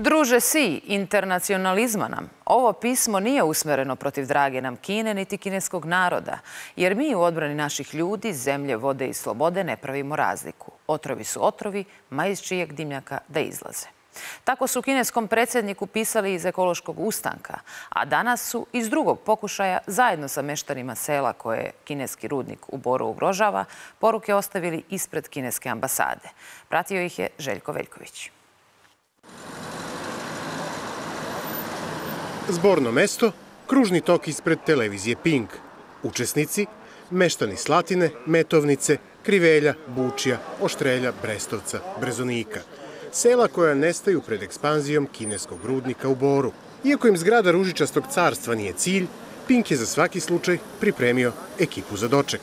Druže si, internacionalizma nam. Ovo pismo nije usmereno protiv drage nam Kine niti kineskog naroda, jer mi u odbrani naših ljudi, zemlje, vode i slobode ne pravimo razliku. Otrovi su otrovi, ma iz čijeg dimnjaka da izlaze. Tako su kineskom predsjedniku pisali iz ekološkog ustanka, a danas su iz drugog pokušaja, zajedno sa meštanima sela koje kineski rudnik u Boru ugrožava, poruke ostavili ispred kineske ambasade. Pratio ih je Željko Veljković. Zborno mesto, kružni tok ispred televizije Pink. Učesnici, meštani Slatine, Metovnice, Krivelja, Bučija, Oštrelja, Brestovca, Brezonika. Sela koja nestaju pred ekspanzijom kineskog rudnika u Boru. Iako im zgrada Ružičastog carstva nije cilj, Pink je za svaki slučaj pripremio ekipu za doček.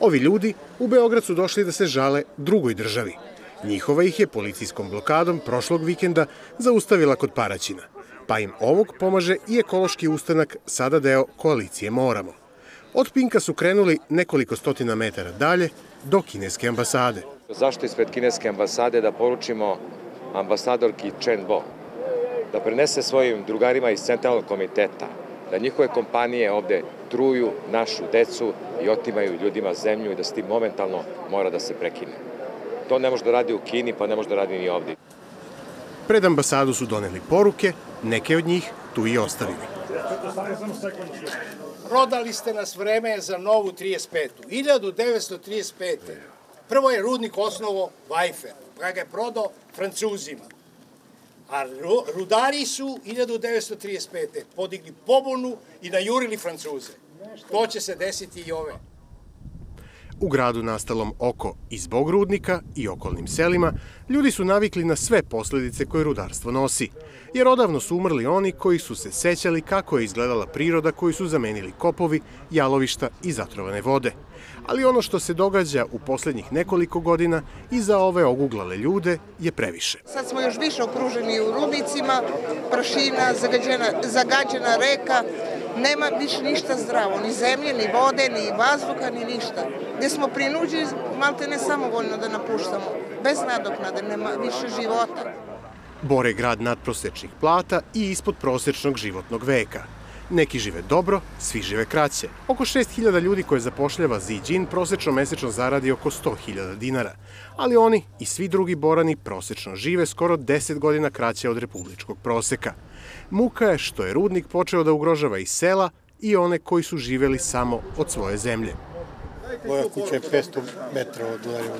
Ovi ljudi u Beograd su došli da se žale drugoj državi. Njihova ih je policijskom blokadom prošlog vikenda zaustavila kod Paraćina – pa im ovog pomaže i ekološki ustanak, sada deo koalicije Moramo. Od Pinka su krenuli nekoliko stotina metara dalje do kineske ambasade. Zašto ispred kineske ambasade da poručimo ambasadorki Chen Bo da prenese svojim drugarima iz centralnog komiteta da njihove kompanije ovde truju našu decu i otimaju ljudima zemlju i da s tim momentalno mora da se prekine. To ne može da radi u Kini, pa ne može da radi ni ovde. Pred ambasadu su doneli poruke, neke od njih tu i ostavili. Prodali ste nas vreme za novu 35. 1935. Prvo je rudnik osnovo Vajfer, pa ga je prodao Francuzima. A rudari su 1935. podigli pobunu i najurili Francuze. To će se desiti i ove. U gradu nastalom oko i zbog rudnika i okolnim selima, ljudi su navikli na sve posledice koje rudarstvo nosi, jer odavno su umrli oni koji su se sećali kako je izgledala priroda koju su zamenili kopovi, jalovišta i zatrovane vode. Ali ono što se događa u poslednjih nekoliko godina i za ove oguglale ljude je previše. Sad smo još više okruženi u rudnicima, prašina, zagađena, zagađena reka, nema više ništa zdravo, ni zemlje, ni vode, ni vazduha, ni ništa. Gde smo prinuđeni malte ne samovoljno da napuštamo, bez nadoknade, nema više života. Bore grad nadprosečnih plata i ispod prosečnog životnog veka. Neki žive dobro, svi žive kraće. Oko 6000 ljudi koje zapošljava Ziđin prosečno mesečno zaradi oko 100.000 dinara, ali oni i svi drugi borani prosečno žive skoro 10 godina kraće od republičkog proseka. Muka je što je rudnik počeo da ugrožava i sela i one koji su živeli samo od svoje zemlje. Moja kuća je 500 metra od udaljeva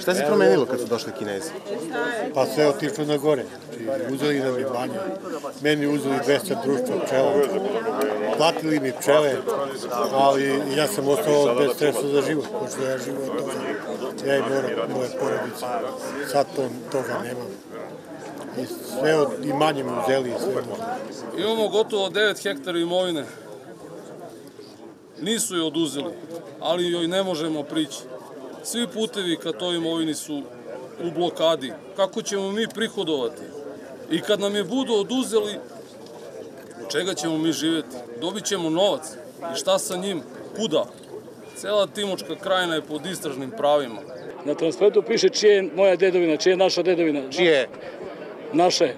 Šta se promenilo kad su došli Kinezi? Pa sve otišlo na gore. Znači, uzeli nam i manje. Meni uzeli 200 društva pčela. Platili mi pčele, ali ja sam ostao bez stresa za život, pošto ja živo od toga. Ja i moram, moje porodice. Sad to, toga nemam. I sve od, i manje mi uzeli i sve Imamo gotovo 9 hektara imovine. Nisu je oduzeli, ali joj ne možemo prići. Svi putevi ka toj imovini su u blokadi. Kako ćemo mi prihodovati? I kad nam je budu oduzeli, čega ćemo mi živeti? Dobit ćemo novac. I šta sa njim? Kuda? Cela Timočka krajina je pod istražnim pravima. Na transparentu piše čije je moja dedovina, čije je naša dedovina. Čije? Naše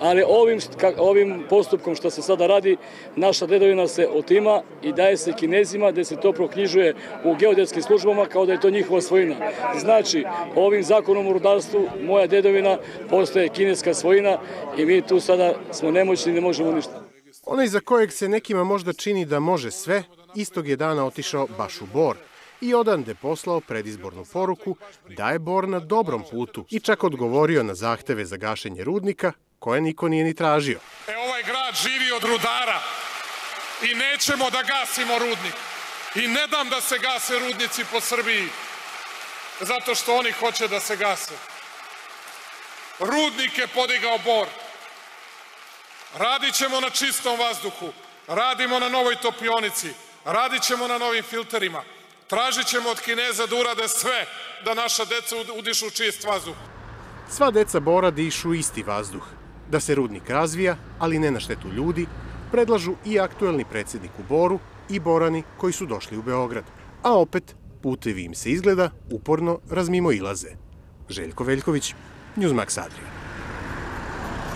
ali ovim, ovim postupkom što se sada radi, naša dedovina se otima i daje se kinezima gde se to proknjižuje u geodetskim službama kao da je to njihova svojina. Znači, ovim zakonom u rudarstvu moja dedovina postaje kineska svojina i mi tu sada smo nemoćni i ne možemo ništa. Onaj za kojeg se nekima možda čini da može sve, istog je dana otišao baš u Bor i odande poslao predizbornu poruku da je Bor na dobrom putu i čak odgovorio na zahteve za gašenje rudnika koje niko nije ni tražio. E, ovaj grad živi od rudara i nećemo da gasimo rudnik. I ne dam da se gase rudnici po Srbiji, zato što oni hoće da se gase. Rudnik je podigao bor. Radit ćemo na čistom vazduhu, radimo na novoj topionici, radit ćemo na novim filterima, tražit ćemo od Kineza da urade sve da naša deca udišu čist vazduh. Sva deca Bora dišu isti vazduh, da se rudnik razvija, ali ne na štetu ljudi, predlažu i aktuelni predsednik u Boru i Borani koji su došli u Beograd. A opet, putevi im se izgleda uporno razmimo ilaze. Željko Veljković, Newsmax Adria.